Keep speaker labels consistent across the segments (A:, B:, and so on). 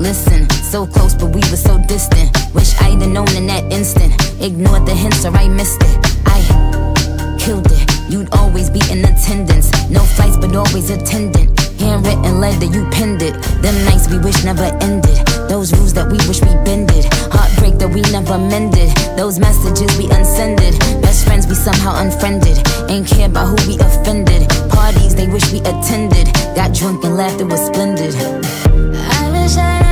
A: Listen, so close, but we were so distant. Wish I'd have known in that instant. Ignored the hints or I missed it. I killed it. You'd always be in attendance. No flights, but always attendant. Handwritten letter, you pinned it. Them nights we wish never ended. Those rules that we wish we bended. Heartbreak that we never mended. Those messages we unsended. Best friends we somehow unfriended. Ain't care about who we offended. Parties they wish we attended. Got drunk and laughed, it was splendid. I wish I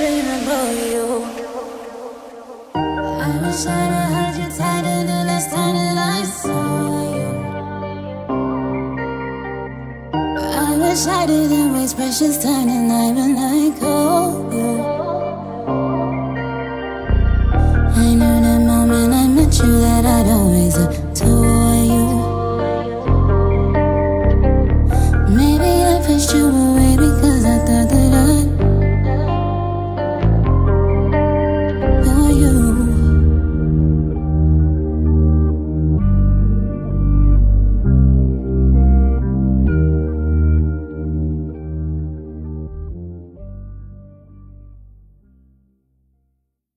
A: still dream about you. I wish I'd have heard you tighter the last time that I saw you. I wish I didn't waste precious time tonight when I called you. I knew the moment I met you that I'd always